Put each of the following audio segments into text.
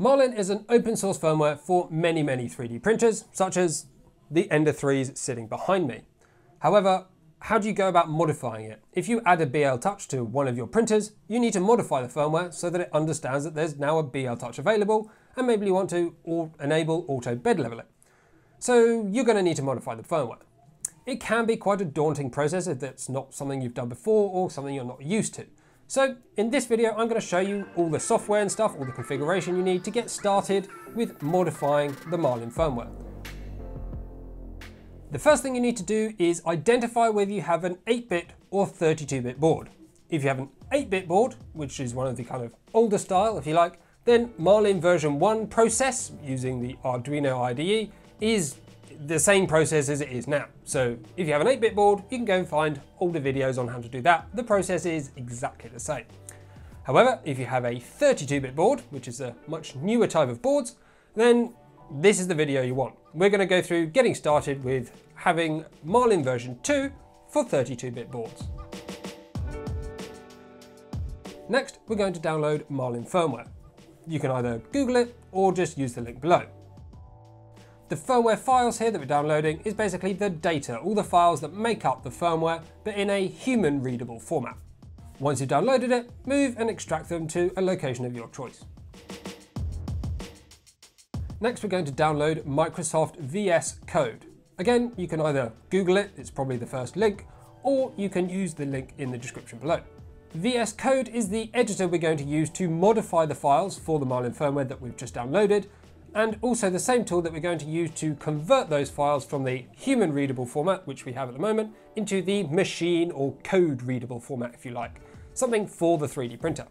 Marlin is an open source firmware for many, many 3D printers, such as the Ender 3s sitting behind me. However, how do you go about modifying it? If you add a BL Touch to one of your printers, you need to modify the firmware so that it understands that there's now a BL Touch available, and maybe you want to enable auto bed level it. So you're going to need to modify the firmware. It can be quite a daunting process if that's not something you've done before or something you're not used to. So in this video, I'm going to show you all the software and stuff, all the configuration you need to get started with modifying the Marlin firmware. The first thing you need to do is identify whether you have an 8-bit or 32-bit board. If you have an 8-bit board, which is one of the kind of older style, if you like, then Marlin version 1 process using the Arduino IDE is the same process as it is now. So if you have an 8-bit board, you can go and find older videos on how to do that. The process is exactly the same. However, if you have a 32-bit board, which is a much newer type of boards, then this is the video you want. We're going to go through getting started with having Marlin version 2 for 32-bit boards. Next, we're going to download Marlin firmware. You can either Google it or just use the link below. The firmware files here that we're downloading is basically the data, all the files that make up the firmware, but in a human readable format. Once you've downloaded it, move and extract them to a location of your choice. Next, we're going to download Microsoft VS Code. Again, you can either Google it, it's probably the first link, or you can use the link in the description below. VS Code is the editor we're going to use to modify the files for the Marlin firmware that we've just downloaded, and also the same tool that we're going to use to convert those files from the human readable format, which we have at the moment, into the machine or code readable format, if you like, something for the 3D printer.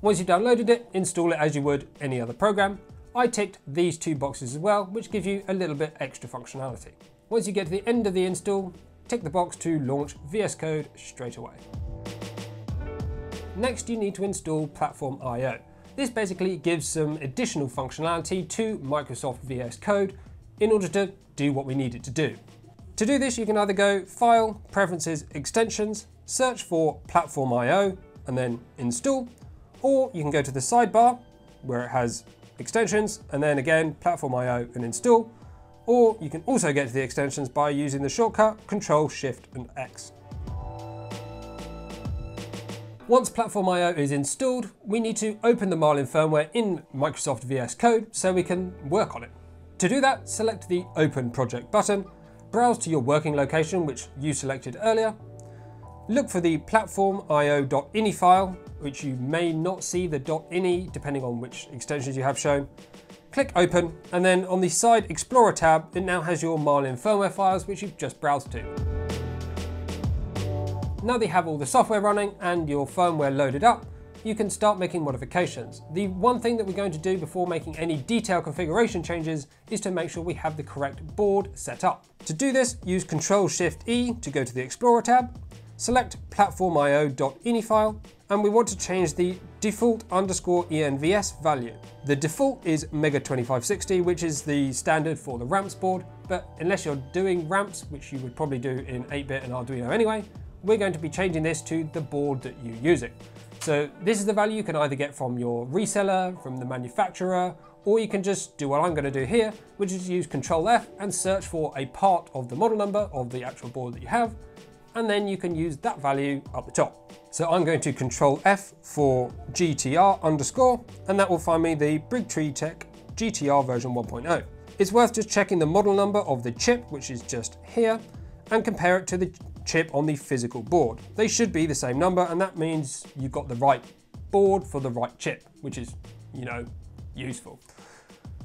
Once you've downloaded it, install it as you would any other program, I ticked these two boxes as well, which gives you a little bit extra functionality. Once you get to the end of the install, tick the box to launch VS Code straight away. Next, you need to install Platform IO. This basically gives some additional functionality to Microsoft VS Code in order to do what we need it to do. To do this, you can either go File, Preferences, Extensions, search for Platform IO, and then install, or you can go to the sidebar where it has extensions, and then again, Platform IO and install. Or you can also get to the extensions by using the shortcut Control, Shift, and X. Once Platform IO is installed, we need to open the Marlin firmware in Microsoft VS Code so we can work on it. To do that, select the Open Project button, browse to your working location, which you selected earlier, look for the platformio.ini file which you may not see the .ini depending on which extensions you have shown. Click open and then on the side Explorer tab it now has your Marlin firmware files which you've just browsed to. Now that you have all the software running and your firmware loaded up, you can start making modifications. The one thing that we're going to do before making any detailed configuration changes is to make sure we have the correct board set up. To do this, use Ctrl Shift E to go to the Explorer tab, select platformio.ini file, and we want to change the default underscore ENVS value. The default is Mega 2560, which is the standard for the ramps board, but unless you're doing ramps, which you would probably do in 8-bit and Arduino anyway, we're going to be changing this to the board that you use it. So this is the value you can either get from your reseller, from the manufacturer, or you can just do what I'm going to do here, which is use Control F and search for a part of the model number of the actual board that you have, and then you can use that value up the top. So I'm going to control F for GTR underscore, and that will find me the BigTreeTech GTR version 1.0. It's worth just checking the model number of the chip, which is just here, and compare it to the chip on the physical board. They should be the same number, and that means you've got the right board for the right chip, which is, you know, useful.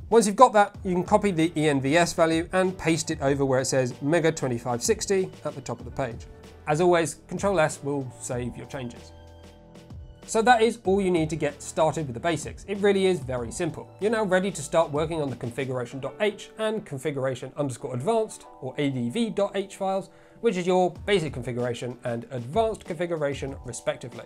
Once you've got that, you can copy the ENVS value and paste it over where it says Mega 2560 at the top of the page. As always, Control S will save your changes. So that is all you need to get started with the basics. It really is very simple. You're now ready to start working on the configuration.h and configuration underscore advanced or adv.h files, which is your basic configuration and advanced configuration respectively.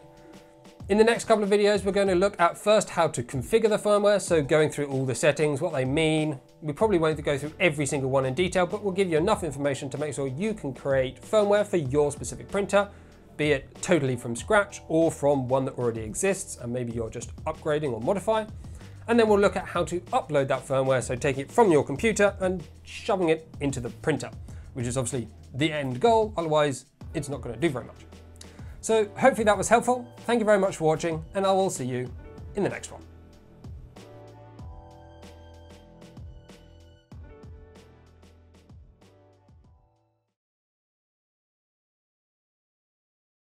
In the next couple of videos, we're going to look at first how to configure the firmware, so going through all the settings, what they mean. We probably won't go through every single one in detail, but we'll give you enough information to make sure you can create firmware for your specific printer, be it totally from scratch or from one that already exists and maybe you're just upgrading or modifying. and then we'll look at how to upload that firmware, so taking it from your computer and shoving it into the printer, which is obviously the end goal, otherwise it's not going to do very much. So hopefully that was helpful. Thank you very much for watching, and I will see you in the next one.